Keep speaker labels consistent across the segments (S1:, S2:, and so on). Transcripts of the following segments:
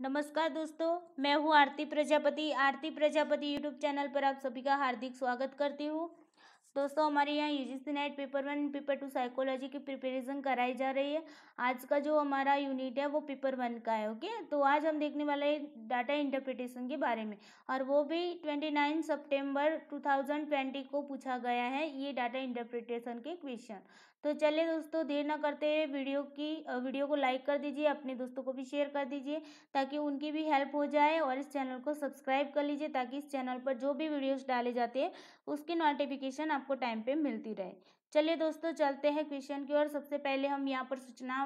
S1: नमस्कार दोस्तों, मैं हूँ आरती प्रजापति। आरती प्रजापति यूट्यूब चैनल पर आप सभी का हार्दिक स्वागत करती हूँ। दोस्तों, हमारे यहाँ UGC NET paper one paper two psychology की प्रिपरेशन कराई जा रही है। आज का जो हमारा यूनिट है, वो पेपर वन का है ओके तो आज हम देखने वाले हैं डाटा इंटरप्रिटेशन के बारे में। और वो भी ट्वेंटी नाइन सितंबर टू थाउज़ेंड ट्वेंटी को पूछा गया है, ये डाटा इंटरप्रिटेशन के क्वेश्चन तो चलिए दोस्तों, देर ना करते हुए वीडियो की वीडियो को लाइक कर दीजिए, अपने दोस्तों को भी शेयर कर दीजिए, ताकि उनकी भी हेल्प हो जाए और इस चैनल को सब्सक्राइब कर लीजिए, ताकि इस चैनल पर जो भी वीडियोस डाले जाते हैं, उसकी नोटिफिकेशन आपको टाइम पे मिलती रहे। चलिए दोस्तों, चलते हैं क्वेश्चन की ओर। सबसे पहले हम यहाँ पर सूचना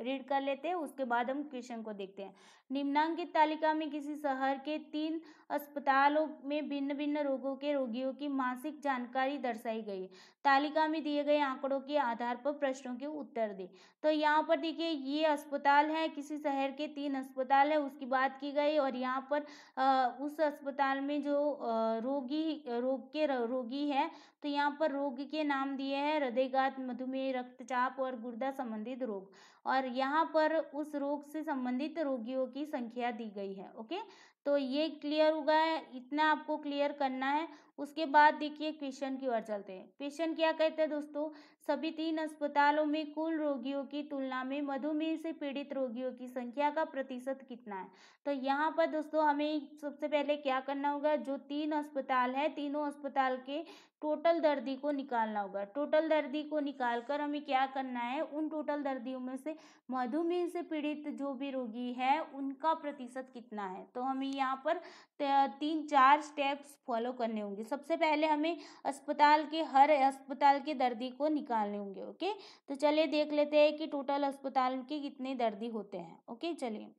S1: रीड कर लेते हैं, उसके बाद हम क्वेश्चन को देखते हैं। निम्नांकित तालिका में किसी शहर के तीन अस्पतालों में भिन्न भिन्न रोगों के रोगियों की मासिक जानकारी दर्शाई गई तालिका में दिए गए आंकड़ों के आधार पर प्रश्नों के उत्तर दे। तो यहाँ पर देखिए, ये अस्पताल है, किसी शहर के तीन अस्पताल है, उसकी बात की गई और यहाँ पर उस अस्पताल में जो रोगी, रोग के, रोगी है तो यहाँ पर रोग के नाम दिए हैं, हृदयघात, मधुमेह, रक्तचाप और गुर्दा संबंधित रोग। और यहाँ पर उस रोग से संबंधित रोगियों की संख्या दी गई है, ओके? तो ये क्लियर होगा इतना आपको क्लियर करना है। उसके बाद देखिए क्वेश्चन की ओर चलते हैं। क्वेश्चन क्या कहते हैं दोस्तों? सभी तीन अस्पतालों में कुल रोगियों की तुलना में मधुमेह से पीड़ित रोगियों की संख्या का प्रतिशत कितना है? तो यहाँ पर दोस्तों हमें सबसे पहले क्या करना होगा? जो तीन अस्पताल है, तीनों अस्पताल के टोटल दर्दी को निकालना होगा। टोटल दर्दी को निकाल कर हमें क्या करना है? उन टोटल दर्दियों में से मधुमेह से पीड़ित जो भी रोगी है, उनका प्रतिशत कितना है? तो हमें यहाँ पर तीन चार स्टेप्स फॉलो करने होंगे। सबसे पहले हमें अस्पताल के, हर अस्पताल के दर्दी को निकालने होंगे, ओके? तो चलिए देख लेते हैं कि टोटल अस्पताल के कितने दर्दी होते हैं, ओके? चलिए,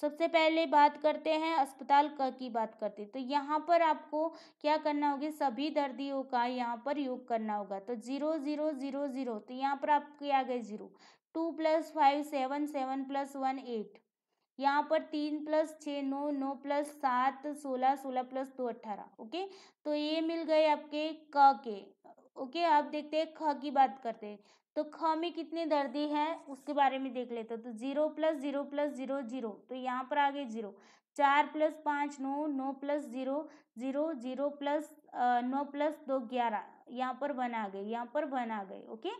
S1: सबसे पहले बात करते हैं अस्पताल क की बात करते हैं। तो यहाँ पर आपको क्या करना होगा, सभी दर्दियों का यहाँ पर योग करना होगा। तो ज़ीरो ज़ीरो ज़ीरो ज़ीरो तो यहाँ पर आपके आ गए zero. Two plus five, seven seven plus one, eight. यहाँ पर तीन प्लस छः, नौ नौ प्लस सात, सोलह सोलह प्लस दो अट्ठारह ओके? तो ये मिल गए आपके क के। ओके, आप देखते हैं ख की बात करते हैं। तो ख में कितने दर्दी हैं, उसके बारे में देख लेते हैं। तो zero plus zero plus zero zero तो यहाँ पर आ गए ज़ीरो। चार प्लस पाँच नौ नौ plus zero zero zero plus नौ प्लस दो ग्यारह, यहाँ पर वन आ गए यहाँ पर वन आ गए ओके।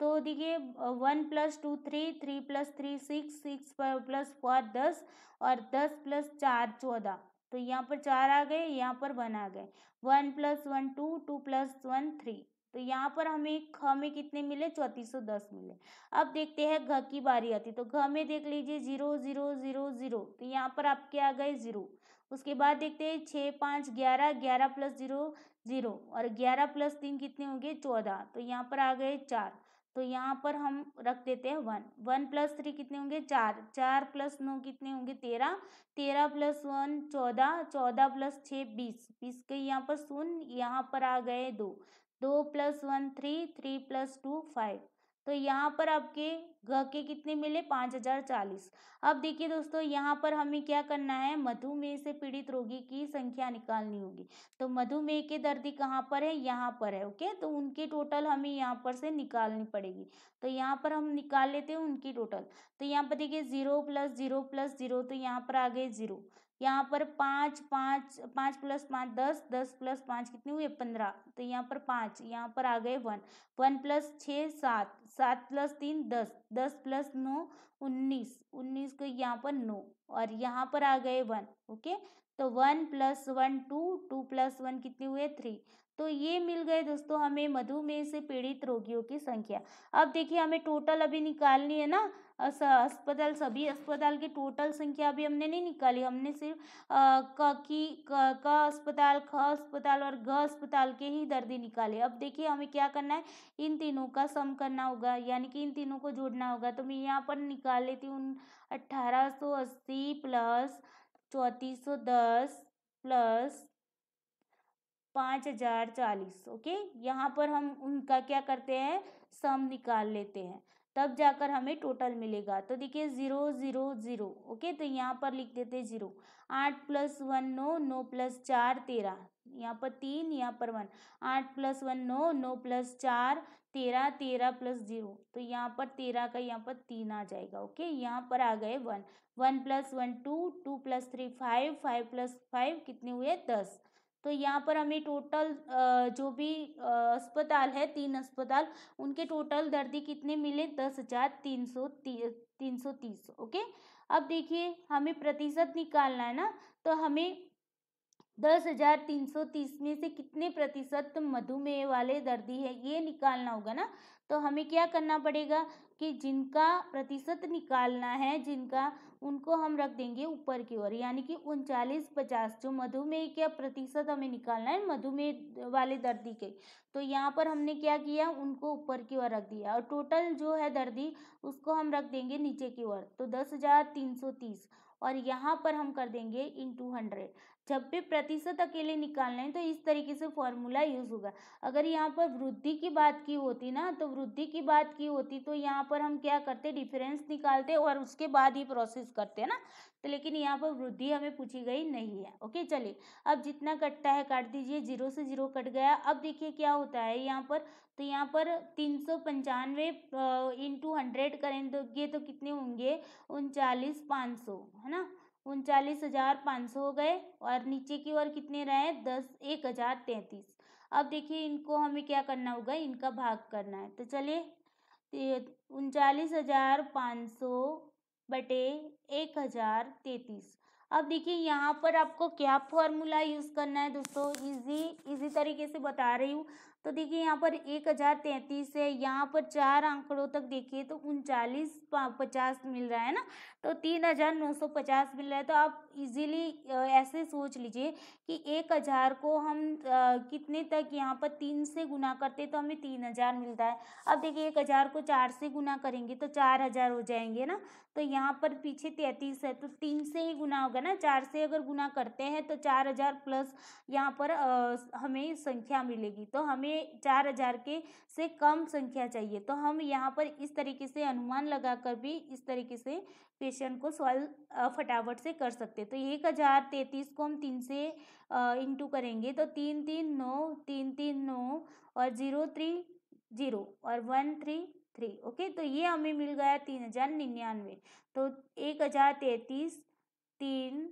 S1: तो देखिए, one plus two three three plus three six six plus four दस और दस प्लस चार चौदह। तो यहाँ पर चार आ गए, यहाँ पर वन आ गए। One plus one two two plus one three. तो यहाँ पर हमें ख में कितने मिले? चौंतीस सौ दस मिले। अब देखते हैं घ की बारी आती तो घ में देख लीजिए ज़ीरो ज़ीरो ज़ीरो ज़ीरो। तो यहाँ पर आपके आ गए ज़ीरो। उसके बाद देखते हैं छः, पाँच, ग्यारह ग्यारह प्लस ज़ीरो ज़ीरो। और ग्यारह प्लस तीन कितने होंगे? चौदह। तो यहाँ पर आ गए चार। तो यहाँ पर हम रख देते हैं वन। वन प्लस थ्री कितने होंगे? चार। चार प्लस नौ कितने होंगे? तेरह। तेरह प्लस वन चौदह। चौदह प्लस छः बीस। बीस के यहाँ पर शून्य। यहाँ पर आ गए दो। दो plus one three three plus two five. तो यहाँ पर आपके घ के कितने मिले? पाँच हज़ार चालीस। अब देखिए दोस्तों, यहाँ पर हमें क्या करना है? मधुमेह से पीड़ित रोगी की संख्या निकालनी होगी। तो मधुमेह के दर्दी कहाँ पर है? यहाँ पर है, ओके? तो उनकी टोटल हमें यहाँ पर से निकालनी पड़ेगी। तो यहाँ पर हम निकाल लेते हैं उनकी टोटल। तो यहाँ पर देखिए, zero plus zero plus zero तो यहाँ पर आ गए ज़ीरो। यहाँ पर पाँच पाँच पाँच प्लस पाँच, दस दस प्लस पाँच कितने हुए? पंद्रह। तो यहाँ पर पाँच, यहाँ पर आ गए वन। वन प्लस छः, सात। सात प्लस तीन, दस। दस प्लस नौ, उन्नीस। उन्नीस को यहाँ पर नौ। और यहाँ पर आ गए वन, ओके? तो one plus one two two plus one कितने हुए? थ्री तो ये मिल गए दोस्तों हमें मधुमेह से पीड़ित रोगियों की संख्या। अब देखिए, हमें टोटल अभी निकालनी है ना? अस्पताल, सभी अस्पताल की टोटल संख्या अभी हमने नहीं निकाली। हमने सिर्फ़ क की, क अस्पताल, ख अस्पताल और ग अस्पताल के ही दर्दी निकाले। अब देखिए हमें क्या करना है? इन तीनों का सम करना होगा, यानी कि इन तीनों को जोड़ना होगा। तो मैं यहाँ पर निकाल लेती हूँ अट्ठारह अस्सी प्लस चौंतीस दस प्लस पाँच हज़ार चालीस ओके यहाँ पर हम उनका क्या करते हैं? सम निकाल लेते हैं। तब जाकर हमें टोटल मिलेगा। तो देखिए ज़ीरो ज़ीरो ज़ीरो ओके तो यहाँ पर लिख देते ज़ीरो आठ प्लस वन नौ नौ प्लस चार, तेरह। यहाँ पर तीन, यहाँ पर वन आठ प्लस वन नौ नौ प्लस चार, तेरह तेरह प्लस ज़ीरो तो यहाँ पर तेरह का यहाँ पर तीन आ जाएगा ओके यहाँ पर आ गए one one plus one two two plus three five five plus five कितने हुए? दस। तो यहाँ पर हमें टोटल जो भी अस्पताल है, तीन अस्पताल, उनके टोटल दर्दी कितने मिले? दस हज़ार तीन सौ तीन सौ तीस ओके अब देखिए, हमें प्रतिशत निकालना है ना तो हमें दस हज़ार तीन सौ तीस में से कितने प्रतिशत मधुमेह वाले दर्दी है, ये निकालना होगा ना? तो हमें क्या करना पड़ेगा कि जिनका प्रतिशत निकालना है, जिनका उनको हम रख देंगे ऊपर की ओर। यानी कि उनचालीस पचास जो मधुमेह का प्रतिशत हमें निकालना है मधुमेह वाले दर्दी के। तो यहाँ पर हमने क्या किया? उनको ऊपर की ओर रख दिया। और टोटल जो है दर्दी, उसको हम रख देंगे नीचे की ओर। तो दस हज़ार तीन सौ तीस। और यहाँ पर हम कर देंगे इन टू हंड्रेड। जब भी प्रतिशत अकेले निकालना है तो इस तरीके से फॉर्मूला यूज़ होगा। अगर यहाँ पर वृद्धि की बात की होती ना तो वृद्धि की बात की होती तो यहाँ पर हम क्या करते डिफरेंस निकालते और उसके बाद ही प्रोसेस करते हैं ना। तो लेकिन यहाँ पर वृद्धि हमें पूछी गई नहीं है, ओके? चलिए, अब जितना कटता है काट दीजिए ज़ीरो से ज़ीरो कट गया। अब देखिए क्या होता है यहाँ पर तो यहाँ पर तीन सौ पंचानवे इंटू हंड्रेड करेंगे तो कितने होंगे? उनचालीस, पाँच सौ, है ना? उनचालीस हज़ार पाँच सौ हो गए और नीचे की ओर कितने रहे दस, एक हज़ार तैंतीस। अब देखिए इनको हमें क्या करना होगा? इनका भाग करना है। तो चलिए उनचालीस हज़ार पाँच सौ बटे एक हज़ार तैंतीस। अब देखिए यहाँ पर आपको क्या फॉर्मूला यूज़ करना है दोस्तों? इजी इजी तरीके से बता रही हूँ। तो देखिए यहाँ पर एक हज़ार तैंतीस है यहाँ पर चार आंकड़ों तक देखिए तो उनचालीस पचास मिल रहा है ना? तो तीन हज़ार नौ सौ पचास मिल रहा है तो आप इजीली ऐसे सोच लीजिए कि एक हज़ार को हम कितने तक यहाँ पर तीन से गुना करते तो हमें तीन हज़ार मिलता है। अब देखिए एक हज़ार को चार से गुना करेंगे तो चार हज़ार हो जाएँगे ना? तो यहाँ पर पीछे तैंतीस है तो तीन से ही गुना होगा ना? चार से अगर गुना करते हैं तो चार हज़ार प्लस यहाँ पर आ, हमें संख्या मिलेगी तो हमें हमें चार हज़ार के से कम संख्या चाहिए। तो हम यहाँ पर इस तरीके से अनुमान लगाकर भी इस तरीके से क्वेश्चन को सॉल्व फटाफट से कर सकते तो एक हज़ार तैतीस को हम तीन से इंटू करेंगे तो तीन तीन, नौ, तीन तीन, नौ और ज़ीरो, थ्री, ज़ीरो और वन, थ्री थ्री, ओके? तो ये हमें मिल गया तीन हज़ार निन्यानवे। तो एक हज़ार तैतीस, तीन,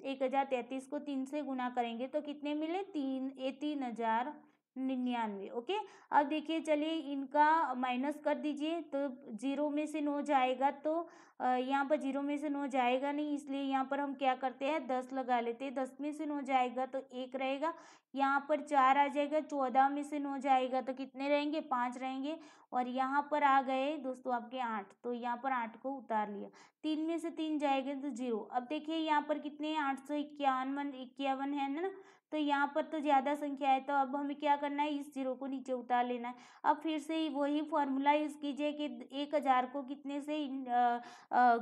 S1: एक हज़ार तैतीस को तीन से गुना करेंगे तो कितने मिले? तीन ए तीन हज़ार निन्यानवे, ओके? अब देखिए, चलिए इनका माइनस कर दीजिए तो ज़ीरो में से नो जाएगा तो यहाँ पर ज़ीरो में से नो जाएगा नहीं, इसलिए यहाँ पर हम क्या करते हैं, दस लगा लेते हैं, दस में से नो जाएगा तो एक रहेगा, यहाँ पर चार आ जाएगा, चौदह में से नो जाएगा तो कितने रहेंगे, पाँच रहेंगे, और यहाँ पर आ गए दोस्तों आपके आठ तो यहाँ पर आठ को उतार लिया, तीन में से तीन जाएगा तो ज़ीरो, अब देखिए यहाँ पर कितने आठ सौ इक्यावन इक्यावन है ना तो यहाँ पर तो ज़्यादा संख्या है तो अब हमें क्या करना है? इस ज़ीरो को नीचे उतार लेना है। अब फिर से वही फॉर्मूला यूज़ कीजिए कि एक हज़ार को कितने से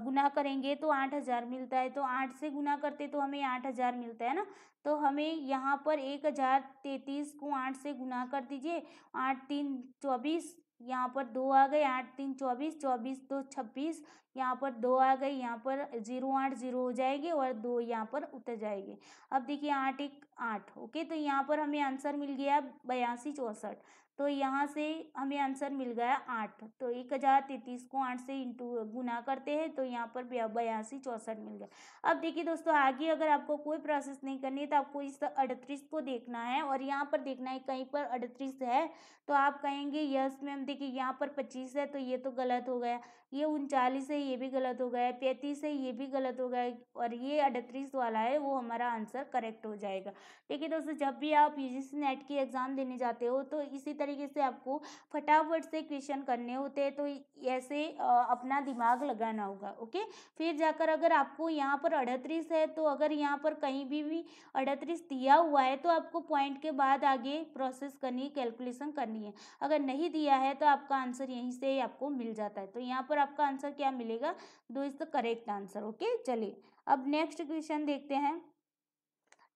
S1: गुना करेंगे तो आठ हज़ार मिलता है। तो आठ से गुना करते तो हमें आठ हज़ार मिलता है ना? तो हमें यहाँ पर एक हज़ार तैंतीस को आठ से गुना कर दीजिए। आठ तीन चौबीस यहाँ पर दो आ गए, आठ तीन, चौबीस चौबीस दो, छब्बीस, यहाँ पर दो आ गए, यहाँ पर ज़ीरो आठ ज़ीरो हो जाएँगे और दो यहाँ पर उतर जाएँगे। अब देखिए आठ एक आठ, ओके? तो यहाँ पर हमें आंसर मिल गया बयासी चौंसठ। तो यहाँ से हमें आंसर मिल गया आठ। तो एक हज़ार तैंतीस को आठ से इंटू गुना करते हैं तो यहाँ पर बयासी चौंसठ मिल गया। अब देखिए दोस्तों, आगे अगर आपको कोई प्रोसेस नहीं करनी है तो आपको इस अड़तीस को देखना है और यहाँ पर देखना है कहीं पर अड़तीस है तो आप कहेंगे यस मैम देखिए यहाँ पर पच्चीस है तो ये तो गलत हो गया। ये उनचालीस है, ये भी गलत हो गया। पैंतीस है, ये भी गलत हो गया और ये अड़तीस वाला है, वो हमारा आंसर करेक्ट हो जाएगा। देखिए दोस्तों, जब भी आप यू नेट की एग्ज़ाम देने जाते हो तो इसी तरीके से आपको फटाफट से क्वेश्चन करने होते हैं तो ऐसे अपना दिमाग लगाना होगा, ओके? फिर जाकर अगर आपको यहाँ पर अड़तीस है तो अगर यहाँ पर कहीं भी भी अड़तीस दिया हुआ है तो आपको पॉइंट के बाद आगे प्रोसेस करनी कैलकुलेशन करनी है। अगर नहीं दिया है तो आपका आंसर यहीं से आपको मिल जाता है। तो यहाँ पर आपका आंसर क्या मिलेगा? दो is the correct answer, okay? चलिए, अब नेक्स्ट क्वेश्चन देखते हैं।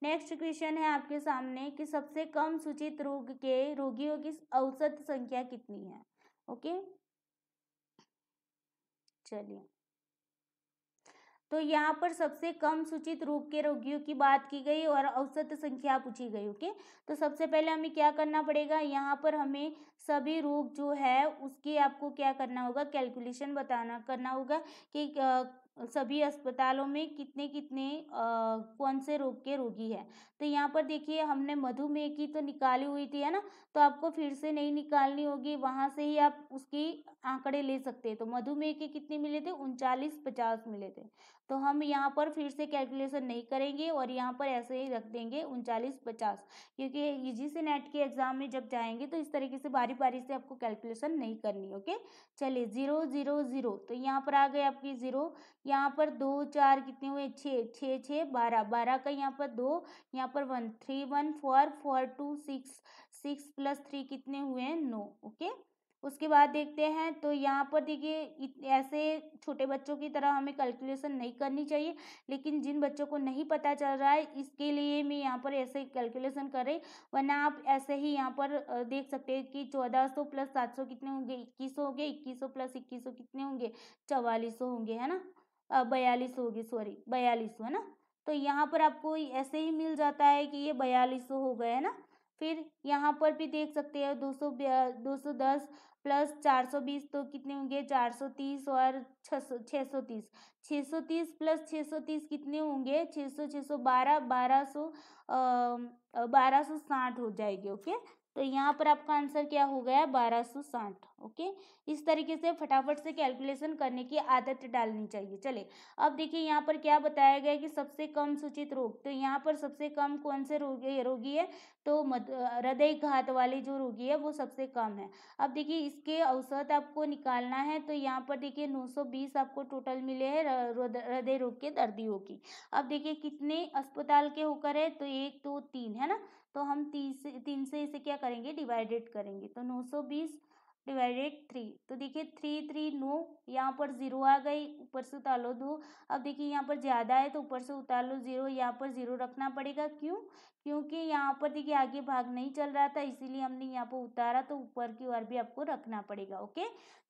S1: नेक्स्ट क्वेश्चन है आपके सामने कि सबसे कम सूचित रोग के रोगियों की औसत संख्या कितनी है? ओके चलिए। तो यहाँ पर सबसे कम सूचित रोग के रोगियों की बात की गई और औसत संख्या पूछी गई ओके तो सबसे पहले हमें क्या करना पड़ेगा? यहाँ पर हमें सभी रोग जो है उसकी आपको क्या करना होगा? कैलकुलेशन बताना, करना होगा कि सभी अस्पतालों में कितने कितने कौन से रोग के रोगी है। तो यहाँ पर देखिए, हमने मधुमेह की तो निकाली हुई थी, है ना? तो आपको फिर से नहीं निकालनी होगी, वहाँ से ही आप उसकी आंकड़े ले सकते हैं। तो मधुमेह के कितने मिले थे? उनचालीस, पचास मिले थे। तो हम यहाँ पर फिर से कैलकुलेशन नहीं करेंगे और यहाँ पर ऐसे ही रख देंगे उनचालीस पचास, क्योंकि यू से नेट के एग्ज़ाम में जब जाएँगे तो इस तरीके से बारी बारी से आपको कैलकुलेशन नहीं करनी ओके चलिए ज़ीरो ज़ीरो ज़ीरो तो यहाँ पर आ गए आपकी ज़ीरो यहाँ पर दो, चार कितने हुए? छः छः छः, बारह बारह का यहाँ पर दो, यहाँ पर one three one four four two six six plus three कितने हुए हैं? नो ओके उसके बाद देखते हैं तो यहाँ पर देखिए ऐसे छोटे बच्चों की तरह हमें कैलकुलेशन नहीं करनी चाहिए, लेकिन जिन बच्चों को नहीं पता चल रहा है, इसके लिए मैं यहाँ पर ऐसे कैलकुलेशन कर रही वरना आप ऐसे ही यहाँ पर देख सकते हैं कि चौदह सौ प्लस सात सौ कितने होंगे, इक्कीस सौ होंगे, इक्कीस सौ प्लस इक्कीस सौ कितने होंगे, चवालीस सौ होंगे, है ना? बयालीस सौ होगी सॉरी बयालीस सौ, है ना? तो यहाँ पर आपको ऐसे ही मिल जाता है कि ये बयालीस सौ हो गए, है ना? फिर यहाँ पर भी देख सकते हैं, दो सौ दो सौ दस प्लस चार सौ बीस तो कितने होंगे? चार सौ तीस और छः सौ छः सौ तीस। छः सौ तीस प्लस छः सौ तीस कितने होंगे? छः सौ छः सौ बारह बारह सौ बारह सौ साठ हो जाएगी, ओके? तो यहाँ पर आपका आंसर क्या हो गया? बारह सौ साठ ओके? इस तरीके से फटाफट से कैलकुलेशन करने की आदत डालनी चाहिए। चले अब देखिए यहाँ पर क्या बताया गया कि सबसे कम सूचित रोग तो यहाँ पर सबसे कम कौन से रोगी रोगी है? तो हृदय घात वाले जो रोगी है वो सबसे कम है। अब देखिए इसके औसत आपको निकालना है तो यहाँ पर देखिए 920 आपको टोटल मिले हैं हृदय रोग के दर्दियों की। अब देखिए कितने अस्पताल के होकर है? तो एक दो तो, तीन है ना? तो हम तीन से तीन से इसे क्या करेंगे? डिवाइडेड करेंगे। तो नौ सौ बीस डिवाइडेड थ्री तो देखिए थ्री थ्री नो, यहाँ पर ज़ीरो आ गई, ऊपर से उतार लो दो। अब देखिए, यहाँ पर ज़्यादा है तो ऊपर से उतार लो ज़ीरो यहाँ पर ज़ीरो रखना पड़ेगा। क्यों? क्योंकि यहाँ पर देखिए आगे भाग नहीं चल रहा था, इसीलिए हमने यहाँ पर उतारा तो ऊपर की ओर भी आपको रखना पड़ेगा, ओके?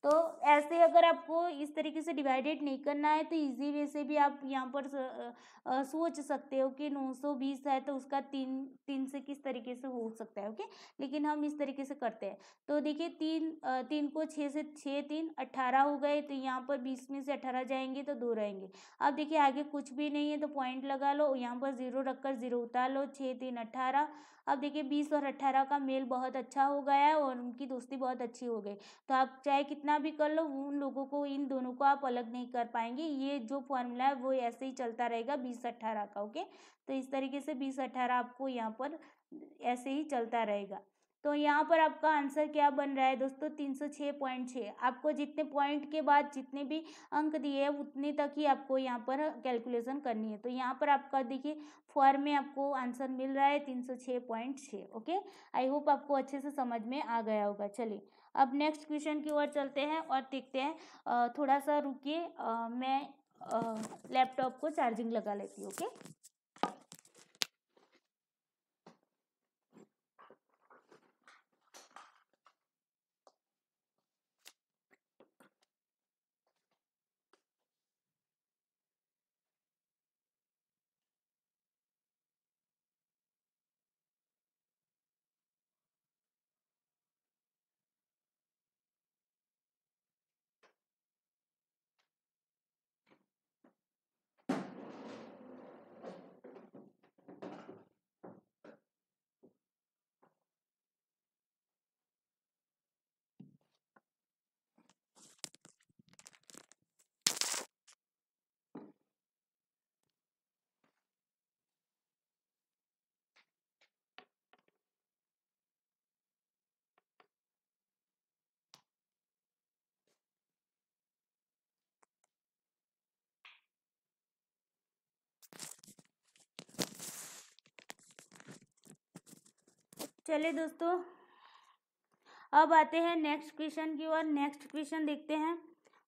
S1: तो ऐसे अगर आपको इस तरीके से डिवाइडेड नहीं करना है तो इजी वे से भी आप यहाँ पर सोच सकते हो कि नौ सौ बीस है तो उसका तीन तीन से किस तरीके से हो सकता है, ओके? लेकिन हम इस तरीके से करते हैं। तो देखिए तीन तीन को छः से छः, तीन अट्ठारह हो गए तो यहाँ पर बीस में से अट्ठारह जाएँगे तो दो रहेंगे। अब देखिए आगे कुछ भी नहीं है तो पॉइंट लगा लो, यहाँ पर ज़ीरो रखकर ज़ीरो उतार लो, छः तीन अट्ठारह अब देखिए बीस और अट्ठारह का मेल बहुत अच्छा हो गया है और उनकी दोस्ती बहुत अच्छी हो गई। तो आप चाहे कितना भी कर लो, उन लोगों को, इन दोनों को आप अलग नहीं कर पाएँगे। ये जो फॉर्मूला है, वो ऐसे ही चलता रहेगा बीस अट्ठारह का, ओके? तो इस तरीके से बीस अट्ठारह आपको यहाँ पर ऐसे ही चलता रहेगा। तो यहाँ पर आपका आंसर क्या बन रहा है दोस्तों? तीन सौ छः पॉइंट छः आपको जितने पॉइंट के बाद जितने भी अंक दिए हैं, उतने तक ही आपको यहाँ पर कैलकुलेशन करनी है। तो यहाँ पर आपका देखिए फॉर्म में आपको आंसर मिल रहा है तीन सौ छः पॉइंट छः ओके आई होप आपको अच्छे से समझ में आ गया होगा। चलिए, अब नेक्स्ट क्वेश्चन की ओर चलते हैं और देखते हैं। थोड़ा सा रुकिए। मैं लैपटॉप को चार्जिंग लगा लेती हूँ ओके चलिए दोस्तों, अब आते हैं नेक्स्ट क्वेश्चन की ओर। नेक्स्ट क्वेश्चन देखते हैं।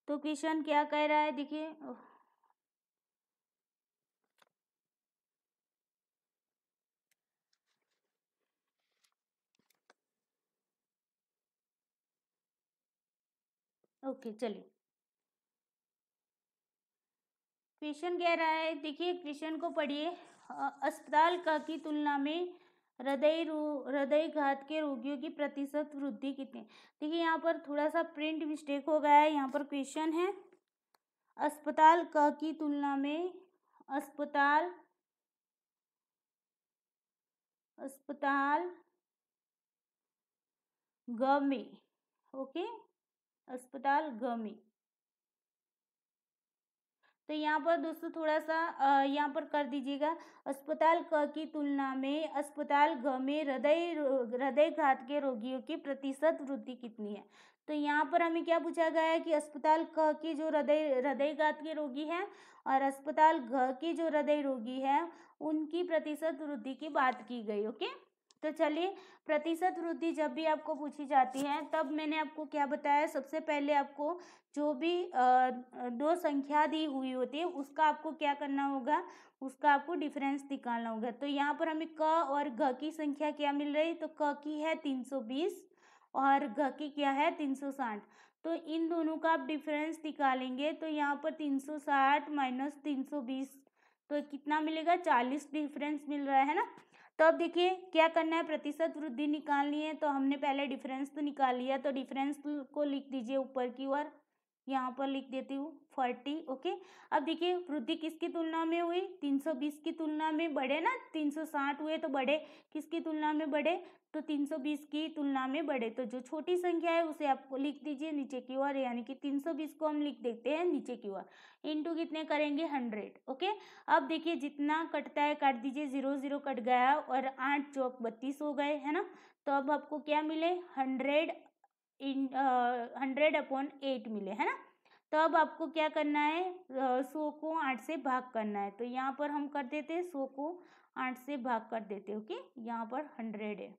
S1: तो क्वेश्चन क्या कह रहा है? देखिए ओके चलिए। क्वेश्चन कह रहा है, देखिए क्वेश्चन को पढ़िए। अस्पताल का की तुलना में हृदय हृदय घात के रोगियों की प्रतिशत वृद्धि कितनी? देखिए, यहाँ पर थोड़ा सा प्रिंट मिस्टेक हो गया है, यहाँ पर क्वेश्चन है। अस्पताल क की तुलना में अस्पताल अस्पताल ग में ओके अस्पताल ग में। तो यहाँ पर दोस्तों थोड़ा सा यहाँ पर कर दीजिएगा। अस्पताल क की तुलना में अस्पताल घ में हृदय हृदय घात के रोगियों की प्रतिशत वृद्धि कितनी है? तो यहाँ पर हमें क्या पूछा गया है कि अस्पताल क की जो हृदय हृदय घात के रोगी हैं और अस्पताल घ की जो हृदय रोगी है, उनकी प्रतिशत वृद्धि की बात की गई, ओके? तो चलिए, प्रतिशत वृद्धि जब भी आपको पूछी जाती है, तब मैंने आपको क्या बताया, सबसे पहले आपको जो भी दो संख्या दी हुई होती है, उसका आपको क्या करना होगा, उसका आपको डिफरेंस निकालना होगा। तो यहाँ पर हमें क और घ की संख्या क्या मिल रही? तो क की है तीन सौ बीस और घ की क्या है? तीन सौ साठ। तो इन दोनों का आप डिफरेंस निकालेंगे तो यहाँ पर तीन सौ साठ माइनस तीन सौ बीस तो कितना मिलेगा? चालीस डिफरेंस मिल रहा है ना? तो अब देखिए, क्या करना है? प्रतिशत वृद्धि निकालनी है तो हमने पहले डिफरेंस तो निकाल लिया तो डिफरेंस को लिख दीजिए ऊपर की ओर। यहाँ पर लिख देती हूँ फोर्टी ओके अब देखिए, वृद्धि किसकी तुलना में हुई? तीन सौ बीस की तुलना में बढ़े ना? तीन सौ साठ हुए तो बढ़े। किसकी तुलना में बढ़े? तो तीन सौ बीस की तुलना में बढ़े। तो जो छोटी संख्या है, उसे आपको लिख दीजिए नीचे की ओर, यानी कि तीन सौ बीस को हम लिख देते हैं नीचे की ओर। इंटू कितने करेंगे? हंड्रेड ओके अब देखिए, जितना कटता है, काट दीजिए। ज़ीरो ज़ीरो कट गया और आठ, चौक बत्तीस हो गए, है ना? तो अब आपको क्या मिले? Hundred in hundred upon eight मिले, है ना? तो अब आपको क्या करना है? सौ को आठ से भाग करना है। तो यहाँ पर हम कर देते हैं, सौ को आठ से भाग कर देते ओके? यहाँ पर हंड्रेड है।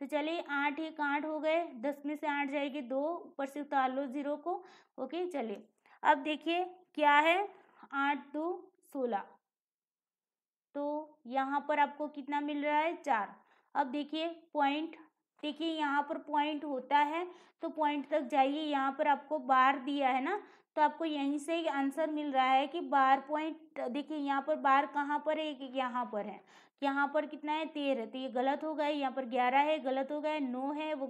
S1: तो चलिए, आठ एक आठ हो गए। दस में से आठ जाएगी दो। ऊपर से उतार लो ज़ीरो को, ओके? चलिए, अब देखिए क्या है? आठ, दो, सोलह। तो यहाँ पर आपको कितना मिल रहा है? चार। अब देखिए, पॉइंट देखिए, यहाँ पर पॉइंट होता है तो पॉइंट तक जाइए, यहाँ पर आपको बार दिया है ना तो आपको यहीं से आंसर मिल रहा है कि बार पॉइंट देखिए, यहाँ पर बार कहाँ पर है, कि यहाँ पर है? यहाँ पर कितना है? तेरह तो ये गलत हो गया, यहाँ पर ग्यारह है, गलत हो गया, नौ है, वो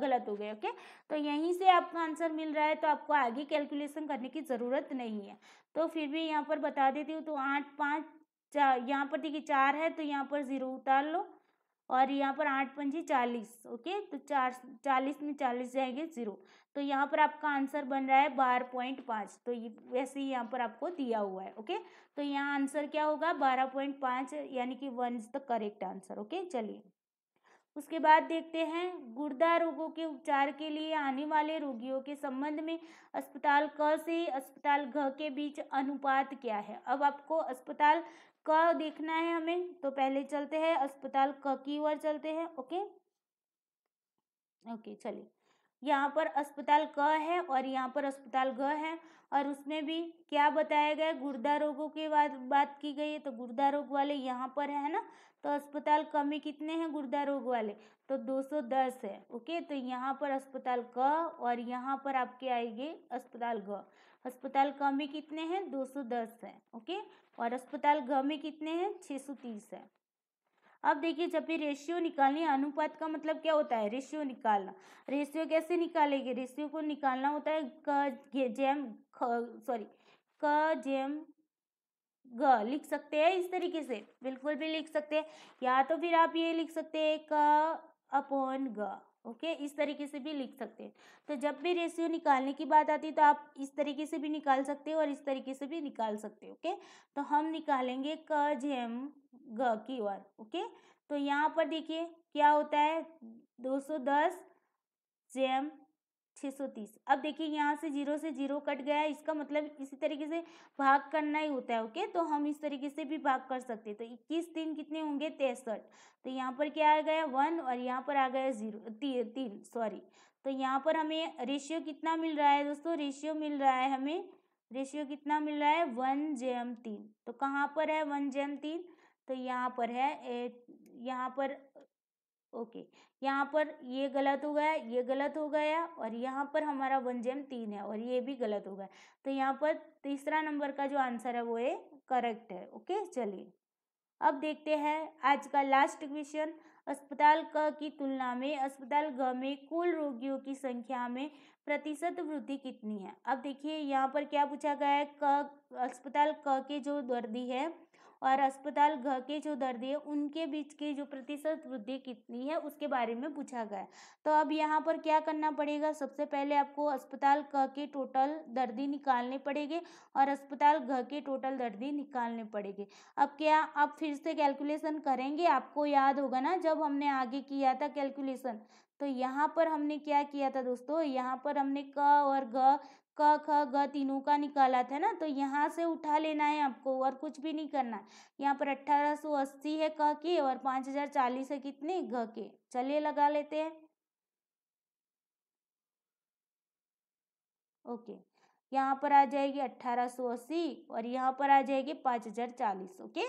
S1: गलत हो गया, ओके? तो यहीं से आपका आंसर मिल रहा है तो आपको आगे कैलकुलेशन करने की ज़रूरत नहीं है। तो फिर भी यहाँ पर बता देती हूँ तो आठ, पाँच, चार, यहाँ पर देखिए, चार है तो यहाँ पर ज़ीरो उतार लो। और यहाँ पर आठ पंजी चालीस, ओके? तो चार, चालीस में चालीस जाएँगे ज़ीरो। तो यहाँ पर आपका आंसर बन रहा है बारह पॉइंट पाँच। तो ये, वैसे ही यहाँ पर आपको दिया हुआ है, ओके? तो यहाँ आंसर क्या होगा? बारह पॉइंट पाँच, यानी कि one is the correct answer, okay? चलिए। उसके बाद देखते हैं, गुर्दा रोगों के उपचार के लिए आने वाले रोगियों के संबंध में अस्पताल क से अस्पताल घ के बीच अनुपात क्या है? अब आपको अस्पताल क देखना है हमें तो पहले चलते हैं, अस्पताल क की ओर चलते हैं, ओके? ओके, चलिए। यहाँ पर अस्पताल क है और यहाँ पर अस्पताल ग है और उसमें भी क्या बताया गया गुर्दा रोगों के बाद, बात की गई है तो गुर्दा रोग वाले यहाँ पर है ना? तो अस्पताल क में कितने हैं गुर्दा रोग वाले? तो 210 है, ओके? तो यहाँ पर अस्पताल क और यहाँ पर आपके आएँगे अस्पताल ग। अस्पताल क में कितने हैं? 210 है, ओके? और अस्पताल घ में कितने हैं? 630 है। अब देखिए, जब भी रेशियो निकालनी अनुपात का मतलब क्या होता है? रेशियो निकालना। रेशियो कैसे निकालेंगे? रेशियो को निकालना होता है क जेम सॉरी क, जेम, ग लिख सकते हैं इस तरीके से। बिल्कुल भी लिख सकते हैं। या तो फिर आप ये लिख सकते हैं क अपॉन ग। ओके? इस तरीके से भी लिख सकते हैं। तो जब भी रेशियो निकालने की बात आती है तो आप इस तरीके से भी निकाल सकते हो और इस तरीके से भी निकाल सकते हो, ओके? तो हम निकालेंगे क जेम ग की ओर, ओके? तो यहाँ पर देखिए, क्या होता है? दो सौ दस जेम छः सौ तीस। अब देखिए यहाँ से ज़ीरो से ज़ीरो कट गया है इसका मतलब इसी तरीके से भाग करना ही होता है ओके? तो हम इस तरीके से भी भाग कर सकते हैं। तो इक्कीस तीन कितने होंगे? तिरसठ। तो यहाँ पर क्या आ गया? वन और यहाँ पर आ गया ज़ीरो ती, तीन सॉरी। तो यहाँ पर हमें रेशियो कितना मिल रहा है दोस्तों? रेशियो मिल रहा है हमें रेशियो कितना मिल रहा है? वन जेम तीन। तो कहाँ पर है वन जेम तीन? तो यहाँ पर है ए, यहाँ पर ओके। यहाँ पर ये गलत हो गया, ये गलत हो गया और यहाँ पर हमारा वन जेम तीन है और ये भी गलत हो गया। तो यहाँ पर तीसरा नंबर का जो आंसर है वो ये करेक्ट है, ओके? चलिए। अब देखते हैं आज का लास्ट क्वेश्चन। अस्पताल क की तुलना में, अस्पताल ग में कुल रोगियों की संख्या में प्रतिशत वृद्धि कितनी है? अब देखिए, यहाँ पर क्या पूछा गया है? क, अस्पताल क के जो दर्दी है और अस्पताल घ के जो दर्दी है, उनके बीच की जो प्रतिशत वृद्धि कितनी है, उसके बारे में पूछा गया है। तो अब यहाँ पर क्या करना पड़ेगा? सबसे पहले आपको अस्पताल क के टोटल दर्दी निकालने पड़ेंगे और अस्पताल घ के टोटल दर्दी निकालने पड़ेंगे। अब क्या आप फिर से कैलकुलेशन करेंगे? आपको याद होगा ना, जब हमने आगे किया था कैलकुलेशन तो यहाँ पर हमने क्या किया था दोस्तों? यहाँ पर हमने क और घ क, ख, ग तीनों का निकाला था ना? तो यहाँ से उठा लेना है आपको और कुछ भी नहीं करना। है यहाँ पर अट्ठारह सौ अस्सी है क के और पाँच हज़ार चालीस है कितने? घ के। चलिए लगा लेते हैं। ओके। यहाँ पर आ जाएगी अट्ठारह सौ अस्सी और यहाँ पर आ जाएगी पाँच हज़ार चालीस, ओके?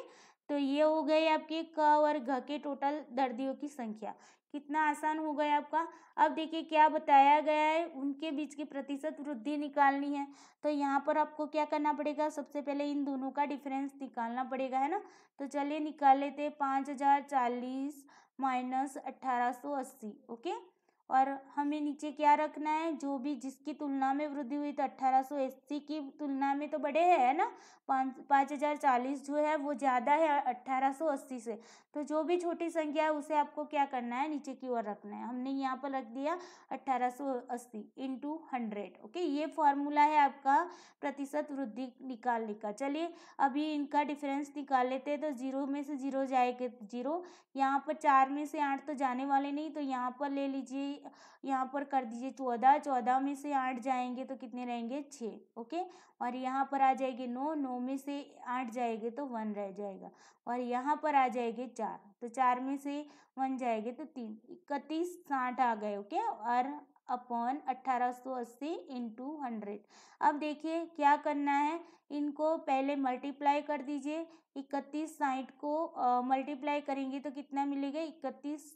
S1: तो ये हो गए आपके क और घ के टोटल दर्दियों की संख्या। कितना आसान हो गया आपका। अब देखिए क्या बताया गया है, उनके बीच की प्रतिशत वृद्धि निकालनी है। तो यहाँ पर आपको क्या करना पड़ेगा, सबसे पहले इन दोनों का डिफरेंस निकालना पड़ेगा, है ना? तो चलिए निकाल लेते हैं, पाँच हज़ार चालीस माइनस अट्ठारह सौ अस्सी, ओके? और हमें नीचे क्या रखना है? जो भी जिसकी तुलना में वृद्धि हुई तो अट्ठारह सौ अस्सी की तुलना में तो बड़े है ना? पाँच पाँच हज़ार चालीस जो है वो ज़्यादा है अट्ठारह सौ अस्सी से। तो जो भी छोटी संख्या है उसे आपको क्या करना है? नीचे की ओर रखना है। हमने यहाँ पर रख दिया अट्ठारह सौ अस्सी इंटू हंड्रेड ओके ये फॉर्मूला है आपका प्रतिशत वृद्धि निकालने का। चलिए, अभी इनका डिफरेंस निकाल लेते हैं तो ज़ीरो में से ज़ीरो जाएगा, ज़ीरो। यहाँ पर चार में से आठ तो जाने वाले नहीं तो यहाँ पर ले लीजिए यहाँ पर कर दीजिए चौदह चौदह में से आठ जाएँगे तो कितने रहेंगे? छः ओके? और यहाँ पर आ जाएगी नौ नौ में से आठ जाएँगे तो वन रह जाएगा। और यहाँ पर आ जाएँगे चार तो चार में से वन जाएँगे तो तीन, इकतीस, साठ आ गए, ओके? और अपॉन अट्ठारह सौ अस्सी इंटू हंड्रेड अब देखिए क्या करना है, इनको पहले मल्टीप्लाई कर दीजिए। इकतीस, साठ को मल्टीप्लाई करेंगे तो कितना मिलेगा? इकतीस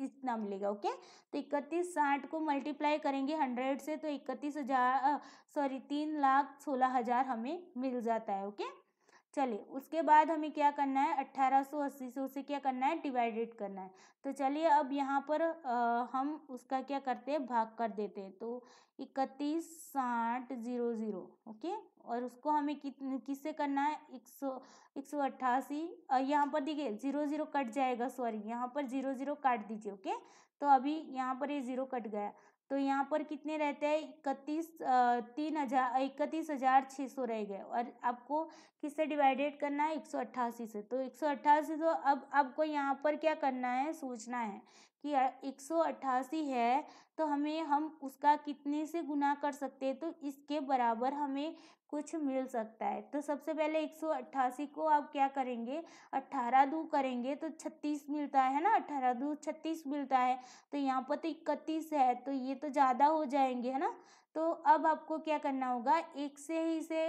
S1: इतना मिलेगा ओके तो इकतीस साठ को मल्टीप्लाई करेंगे हंड्रेड से तो इकतीस हज़ार सॉरी तीन लाख सोलह हज़ार हमें मिल जाता है ओके चलिए उसके बाद हमें क्या करना है? अट्ठारह सौ अस्सी से उसे क्या करना है? डिवाइडेड करना है। तो चलिए अब यहाँ पर आ, हम उसका क्या करते हैं? भाग कर देते हैं। तो इकतीस साठ ज़ीरो ज़ीरो ओके? और उसको हमें कित किससे करना है? एक सौ एक सौ अट्ठासी। यहाँ पर देखिए ज़ीरो ज़ीरो कट जाएगा सॉरी यहाँ पर ज़ीरो ज़ीरो काट दीजिए ओके? तो अभी यहाँ पर ये ज़ीरो कट गया। तो यहाँ पर कितने रहते हैं? इकतीस तीन हज़ार, इकतीस हज़ार छः सौ रह गए। और आपको किससे डिवाइडेड करना है? एक सौ अट्ठासी से। तो एक सौ अट्ठासी तो अब आपको यहाँ पर क्या करना है? सोचना है। कि एक सौ अट्ठासी है तो हमें हम उसका कितने से गुना कर सकते हैं? तो इसके बराबर हमें कुछ मिल सकता है। तो सबसे पहले एक सौ अट्ठासी को आप क्या करेंगे? अट्ठारह दो करेंगे तो छत्तीस मिलता है ना? अट्ठारह दो छत्तीस मिलता है तो यहाँ पर तो इकतीस है तो ये तो ज़्यादा हो जाएँगे, है ना? तो अब आपको क्या करना होगा? एक से ही इसे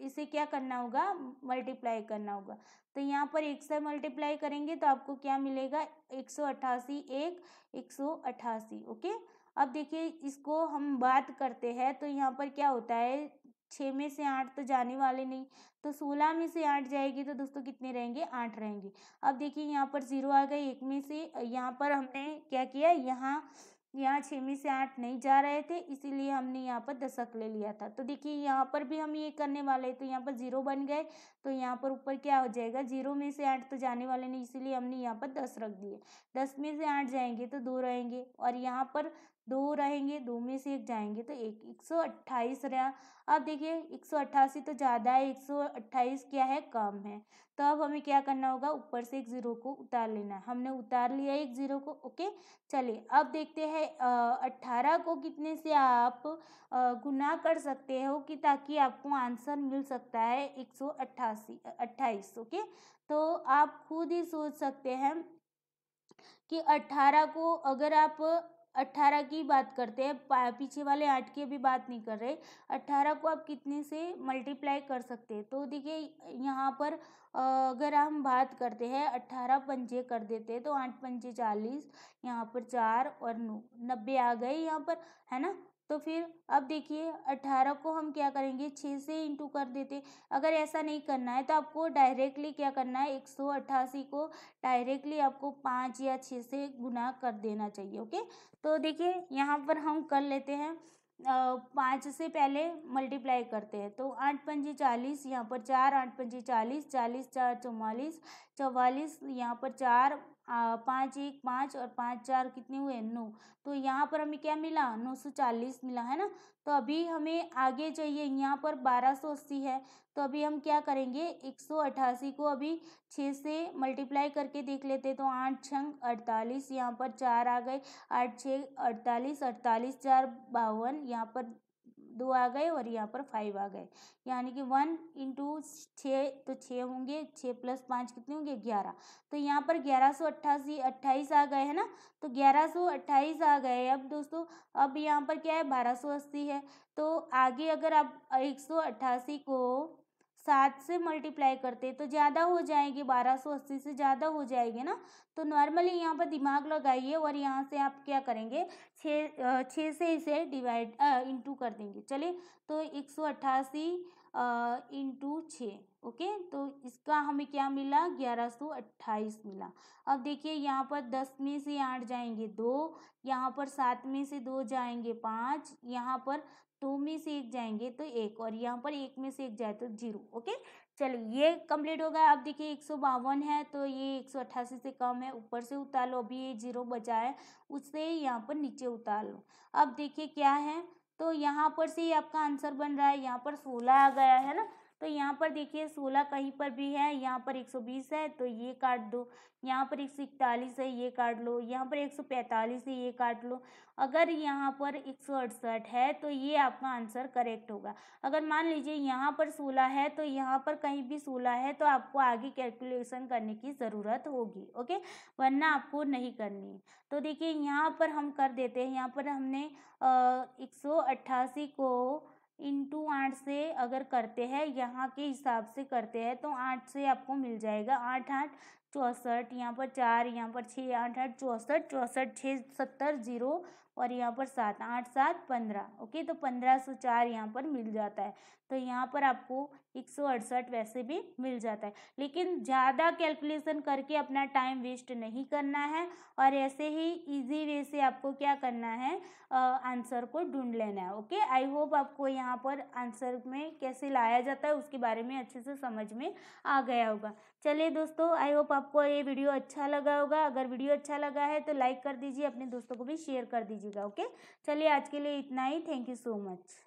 S1: इसे क्या करना होगा? मल्टीप्लाई करना होगा। तो यहाँ पर एक से मल्टीप्लाई करेंगे तो आपको क्या मिलेगा? एक सौ अट्ठासी एक एक सौ अट्ठासी ओके अब देखिए, इसको हम बात करते हैं तो यहाँ पर क्या होता है? छः में से आठ तो जाने वाले नहीं। तो सोलह में से आठ जाएगी तो दोस्तों कितने रहेंगे? आठ रहेंगे। अब देखिए, यहाँ पर ज़ीरो आ गए एक में से। यहाँ पर हमने क्या किया? यहाँ यहाँ छः में से आठ नहीं जा रहे थे, इसीलिए हमने यहाँ पर दशक ले लिया था। तो देखिए, यहाँ पर भी हम ये करने वाले तो यहाँ पर ज़ीरो बन गए तो यहाँ पर ऊपर क्या हो जाएगा? ज़ीरो में से आठ तो जाने वाले नहीं, इसीलिए हमने यहाँ पर दस रख दिए। दस में से आठ जाएँगे तो दो रहेंगे और यहाँ पर दो रहेंगे, दो में से एक जाएँगे तो एक एक सौ अट्ठाईस रहा। अब देखिए, एक सौ अट्ठासी तो ज़्यादा है, एक सौ अट्ठाईस क्या है? कम है। तो अब हमें क्या करना होगा? ऊपर से एक ज़ीरो को उतार लेना हमने उतार लिया एक ज़ीरो को, ओके? चलिए, अब देखते हैं अट्ठारह को कितने से आप गुना कर सकते हो कि ताकि आपको आंसर मिल सकता है एक सौ अट्ठासी अट्ठाईस, ओके? तो आप खुद ही सोच सकते हैं कि अट्ठारह को अगर आप अट्ठारह की बात करते हैं पीछे वाले आठ की अभी बात नहीं कर रहे। अट्ठारह को आप कितने से मल्टीप्लाई कर सकते हैं? तो देखिए, यहाँ पर अगर हम बात करते हैं अट्ठारह पंजे कर देते हैं तो आठ पंजे चालीस, यहाँ पर चार और नौ, नब्बे आ गए यहाँ पर, है ना? तो फिर अब देखिए अट्ठारह को हम क्या करेंगे? छः से इंटू कर देते। अगर ऐसा नहीं करना है तो आपको डायरेक्टली क्या करना है? एक सौ अट्ठासी को डायरेक्टली आपको पाँच या छः से गुना कर देना चाहिए ओके तो देखिए, यहाँ पर हम कर लेते हैं पाँच से पहले मल्टीप्लाई करते हैं। तो आठ पंजी चालीस, यहाँ पर चार, आठ पंजी चालीस चालीस, चार चौवालीस चौवालीस, यहाँ पर चार पाँच एक पाँच और पाँच चार कितने हुए? नौ। तो यहाँ पर हमें क्या मिला? नौ सौ चालीस मिला, है ना? तो अभी हमें आगे चाहिए यहाँ पर बारह सौ अस्सी है। तो अभी हम क्या करेंगे? एक सौ अट्ठासी को अभी छः से मल्टीप्लाई करके देख लेते तो आठ छंग अड़तालीस, यहाँ पर चार आ गए। आठ छः अड़तालीस अड़तालीस चार बावन, यहाँ पर दो आ गए और यहाँ पर फाइव आ गए। यानी कि वन इंटू छः तो छः होंगे छः प्लस पाँच कितने होंगे? ग्यारह। तो यहाँ पर ग्यारह सौ अट्ठासी, अट्ठाईस आ गए, है ना? तो ग्यारह सौ अट्ठाईस आ गए। अब दोस्तों, अब यहाँ पर क्या है? बारह सौ अस्सी है। तो आगे अगर आप एक सौ अट्ठासी को सात से मल्टीप्लाई करते तो ज़्यादा हो जाएँगे, बारह सौ अस्सी से ज़्यादा हो जाएँगे ना तो नॉर्मली यहाँ पर दिमाग लगाइए और यहाँ से आप क्या करेंगे, छः छः से इसे डिवाइड इंटू कर देंगे। चलिए तो एक सौ अट्ठासी इंटू छः, ओके? तो इसका हमें क्या मिला, ग्यारह सौ अट्ठाईस मिला। अब देखिए, यहाँ पर दस में से आठ जाएँगे दो, यहाँ पर सात में से दो जाएँगे पाँच, यहाँ पर दो में से एक जाएँगे तो एक और यहाँ पर एक में से एक जाए तो ज़ीरो, ओके? चलो ये कंप्लीट होगा। अब देखिए, एक सौ बावन है तो ये एक सौ अट्ठासी से कम है। ऊपर से उतार लो अभी ये ज़ीरो बचा है, उससे यहाँ पर नीचे उतार। लो अब देखिए क्या है तो यहाँ पर से ही आपका आंसर बन रहा है। यहाँ पर सोलह आ गया, है ना? तो यहाँ पर देखिए सोलह कहीं पर भी है, यहाँ पर एक सौ बीस है तो ये काट दो। यहाँ पर एक सौ इकतालीस है, ये काट लो। यहाँ पर एक सौ पैंतालीस है, ये काट लो। अगर यहाँ पर एक सौ अड़सठ है तो ये आपका आंसर करेक्ट होगा। अगर मान लीजिए यहाँ पर सोलह है तो यहाँ पर कहीं भी सोलह है तो आपको आगे कैलकुलेशन करने की ज़रूरत होगी, ओके? वरना आपको नहीं करनी है। तो देखिए यहाँ पर हम कर देते हैं, यहाँ पर हमने एक सौ अट्ठासी को इंटू आठ से अगर करते हैं, यहाँ के हिसाब से करते हैं तो आठ से आपको मिल जाएगा आठ आठ चौंसठ, यहाँ पर चार, यहाँ पर छः, आठ आठ, चौंसठ चौंसठ, छः, सत्तर, ज़ीरो और यहाँ पर सात, आठ, सात, पंद्रह, ओके? तो पंद्रह सौ चार यहाँ पर मिल जाता है। तो यहाँ पर आपको एक सौ अड़सठ वैसे भी मिल जाता है। लेकिन ज़्यादा कैलकुलेशन करके अपना टाइम वेस्ट नहीं करना है और ऐसे ही इजी वे से आपको क्या करना है आंसर को ढूंढ लेना है, ओके? आई होप आपको यहाँ पर आंसर में कैसे लाया जाता है उसके बारे में अच्छे से समझ में आ गया होगा। चलिए दोस्तों, आई होप आपको ये वीडियो अच्छा लगा होगा। अगर वीडियो अच्छा लगा है तो लाइक कर दीजिए, अपने दोस्तों को भी शेयर कर दीजिएगा, ओके? चलिए आज के लिए इतना ही। Thank you so much.